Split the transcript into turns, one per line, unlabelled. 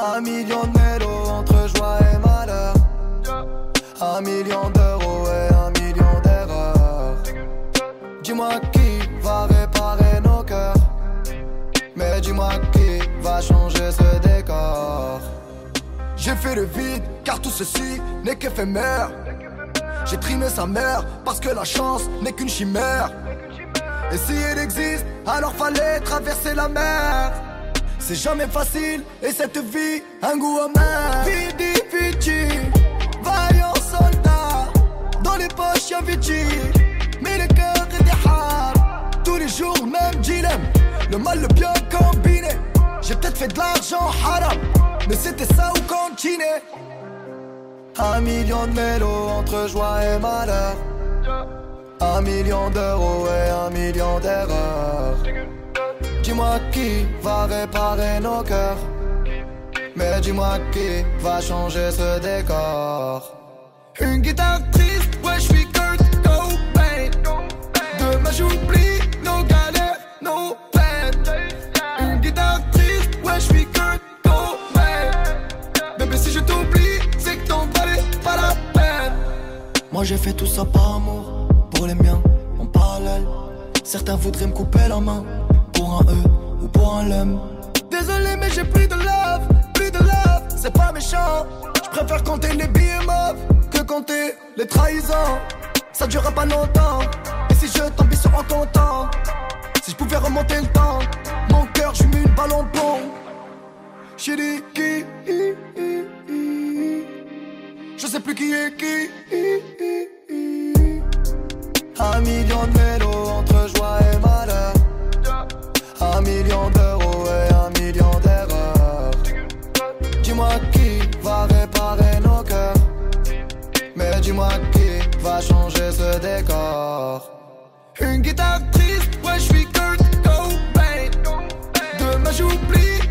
Un million de mélos entre joie et malheur. Un million d'euros et un million d'erreurs. Dis-moi qui va réparer nos cœurs. Mais dis-moi qui va changer ce décor. J'ai fait le vide, car tout ceci n'est qu'éphémère. J'ai trimé sa mère, parce que la chance n'est qu'une chimère. Et si elle existe, alors fallait traverser la mer. C'est jamais facile, et cette vie, un goût amer. Vie difficile, vaillant soldat. Dans les poches, y'a Vici, mais le cœur est des. Tous les jours, même dilemme. Le mal, le bien combiné. J'ai peut-être fait de l'argent haram, mais c'était ça ou continuer. Un million de mélos entre joie et malheur. Un million d'euros et un. Dis-moi qui va réparer nos cœurs. Mais dis-moi qui va changer ce décor. Une guitare triste, ouais, je suis Kurt Cobain. Demain j'oublie nos galères, nos peines. Une guitare triste, ouais, je suis Kurt Cobain. Bébé, si je t'oublie, c'est que t'en valais pas la peine. Moi j'ai fait tout ça par amour, pour les miens, en parallèle. Certains voudraient me couper la main, pour un E ou pour un LEM. Désolé, mais j'ai plus de love, plus de love, c'est pas méchant. Je préfère compter les billets que compter les trahisons. Ça durera pas longtemps, et si je tombe ils seront contents. Si je pouvais remonter le temps, mon cœur, je une balle en plomb. Chérie, qui Je sais plus qui est qui. Un Mais dis-moi qui va changer ce décor. Une guitare triste, ouais, je suis Kurt Cobain. Demain j'oublie